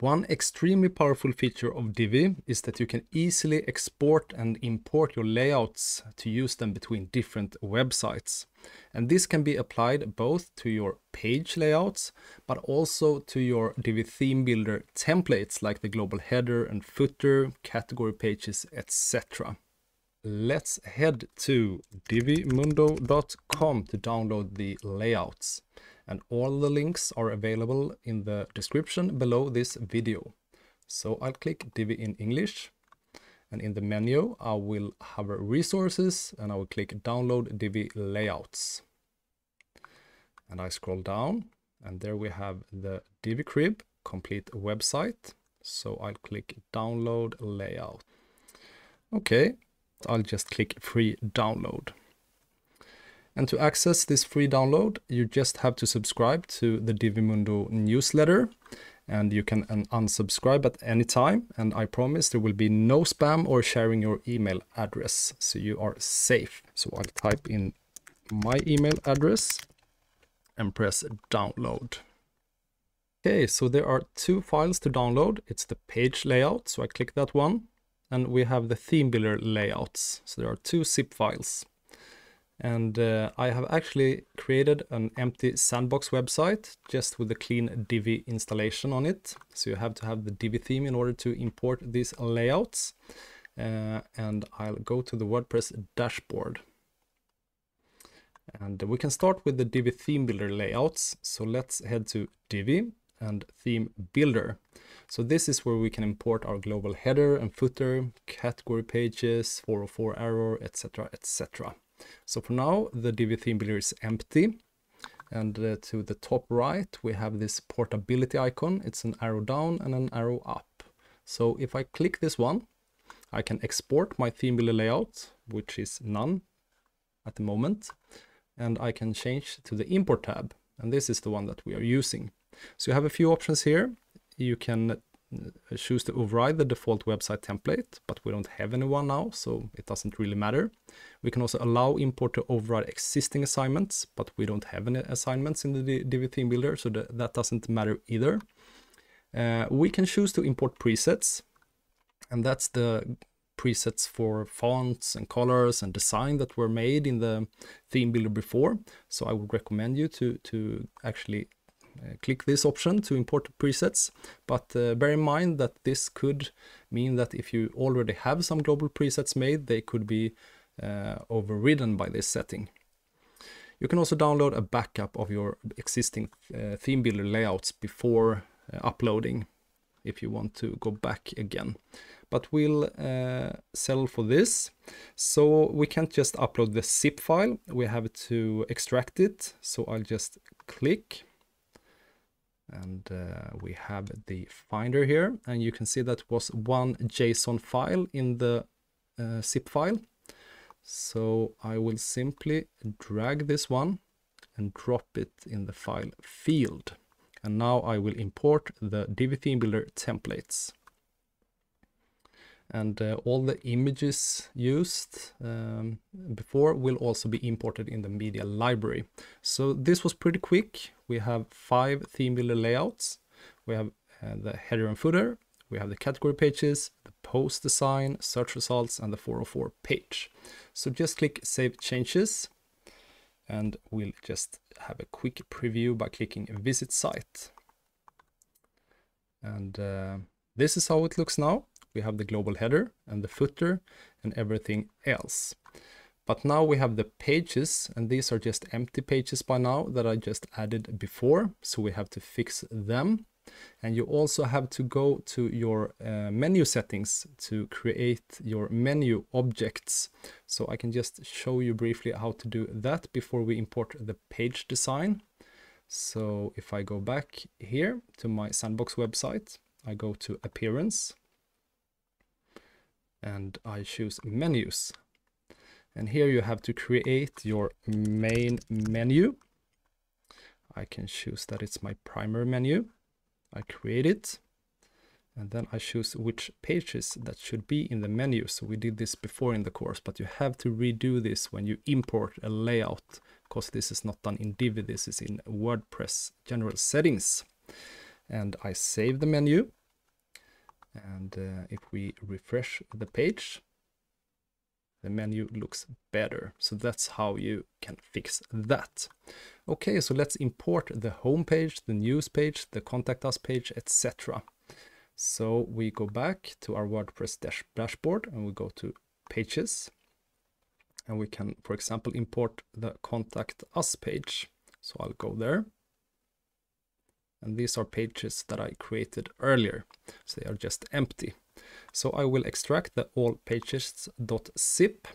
One extremely powerful feature of Divi is that you can easily export and import your layouts to use them between different websites. And this can be applied both to your page layouts, but also to your Divi theme builder templates like the global header and footer, category pages, etc. Let's head to divimundo.com to download the layouts and all the links are available in the description below this video. So I'll click Divi in English and in the menu I will hover resources and I will click download Divi layouts. And I scroll down and there we have the Divi crib complete website. So I'll click download layout. Okay, I'll just click free download. And to access this free download, you just have to subscribe to the Divimundo newsletter and you can unsubscribe at any time. And I promise there will be no spam or sharing your email address. So you are safe. So I'll type in my email address and press download. Okay, so there are two files to download. It's the page layout, so I click that one. And we have the theme builder layouts. So there are two zip files. And uh, I have actually created an empty sandbox website just with a clean Divi installation on it. So you have to have the Divi theme in order to import these layouts. Uh, and I'll go to the WordPress dashboard. And we can start with the Divi theme builder layouts. So let's head to Divi and theme builder. So this is where we can import our global header and footer, category pages, 404 error, etc, etc. So for now, the Divi theme builder is empty. And uh, to the top right, we have this portability icon. It's an arrow down and an arrow up. So if I click this one, I can export my theme builder layout, which is none at the moment. And I can change to the import tab. And this is the one that we are using. So you have a few options here. You can choose to override the default website template, but we don't have anyone now, so it doesn't really matter. We can also allow import to override existing assignments, but we don't have any assignments in the Divi theme builder, so that, that doesn't matter either. Uh, we can choose to import presets, and that's the presets for fonts and colors and design that were made in the theme builder before. So I would recommend you to, to actually click this option to import presets, but uh, bear in mind that this could mean that if you already have some global presets made, they could be uh, overridden by this setting. You can also download a backup of your existing uh, theme builder layouts before uh, uploading if you want to go back again. But we'll uh, sell for this. So we can't just upload the zip file, we have to extract it. So I'll just click and uh, we have the finder here and you can see that was one JSON file in the uh, zip file. So I will simply drag this one and drop it in the file field. And now I will import the Divi Theme Builder templates and uh, all the images used um, before will also be imported in the media library. So this was pretty quick. We have five theme builder layouts. We have uh, the header and footer. We have the category pages, the post design, search results, and the 404 page. So just click Save Changes, and we'll just have a quick preview by clicking Visit Site. And uh, this is how it looks now we have the global header and the footer and everything else. But now we have the pages and these are just empty pages by now that I just added before. So we have to fix them. And you also have to go to your uh, menu settings to create your menu objects. So I can just show you briefly how to do that before we import the page design. So if I go back here to my sandbox website, I go to appearance and I choose menus. And here you have to create your main menu. I can choose that it's my primary menu. I create it and then I choose which pages that should be in the menu. So we did this before in the course, but you have to redo this when you import a layout because this is not done in Divi, this is in WordPress general settings. And I save the menu And uh, if we refresh the page, the menu looks better. So that's how you can fix that. Okay, so let's import the home page, the news page, the contact us page, etc. So we go back to our WordPress dash dashboard and we go to pages. And we can, for example, import the contact us page. So I'll go there. And these are pages that I created earlier. So they are just empty. So I will extract the all pages.zip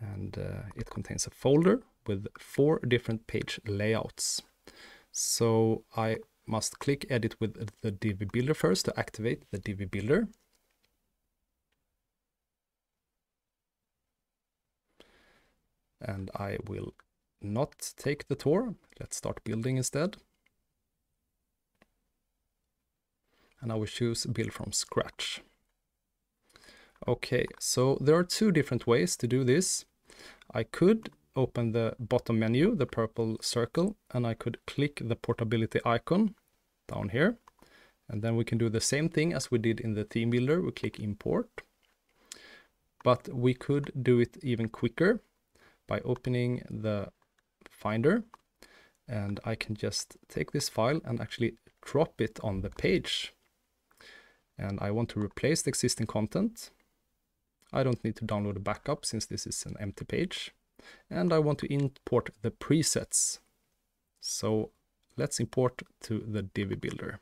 and uh, it contains a folder with four different page layouts. So I must click edit with the Divi Builder first to activate the Divi Builder. And I will not take the tour. Let's start building instead. And I will choose build from scratch. Okay, so there are two different ways to do this. I could open the bottom menu, the purple circle, and I could click the portability icon down here. And then we can do the same thing as we did in the theme builder. We click import. But we could do it even quicker by opening the Finder. And I can just take this file and actually drop it on the page and I want to replace the existing content. I don't need to download a backup since this is an empty page. And I want to import the presets. So let's import to the Divi Builder.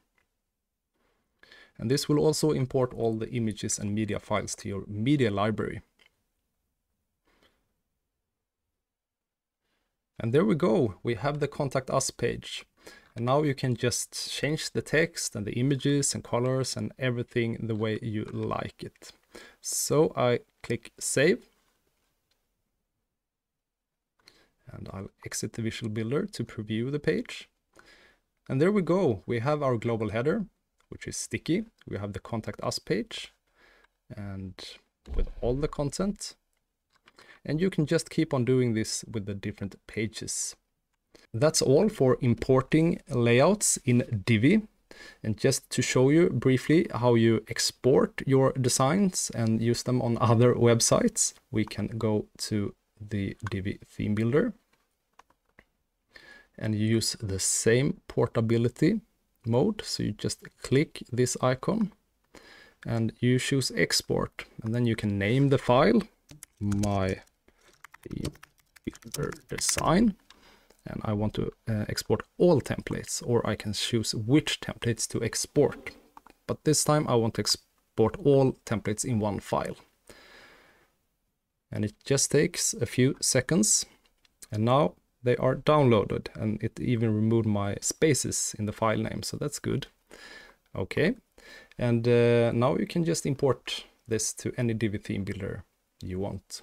And this will also import all the images and media files to your media library. And there we go, we have the Contact Us page. And now you can just change the text and the images and colors and everything the way you like it. So I click save. And I'll exit the Visual Builder to preview the page. And there we go. We have our global header, which is sticky. We have the contact us page and with all the content. And you can just keep on doing this with the different pages. That's all for importing layouts in Divi. And just to show you briefly how you export your designs and use them on other websites, we can go to the Divi theme builder and you use the same portability mode. So you just click this icon and you choose export and then you can name the file my builder design and I want to uh, export all templates or I can choose which templates to export. But this time I want to export all templates in one file. And it just takes a few seconds and now they are downloaded and it even removed my spaces in the file name so that's good. Okay and uh, now you can just import this to any Divi theme builder you want.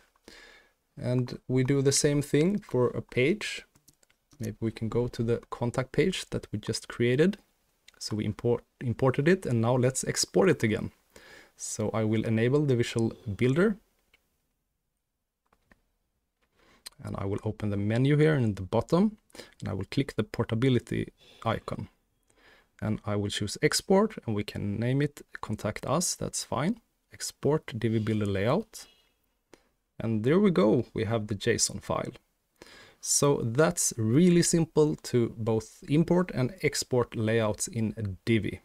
And we do the same thing for a page maybe we can go to the contact page that we just created. So we import imported it and now let's export it again. So I will enable the Visual Builder. And I will open the menu here in the bottom and I will click the portability icon. And I will choose export and we can name it contact us, that's fine. Export Divi Builder layout. And there we go, we have the JSON file. So that's really simple to both import and export layouts in Divi.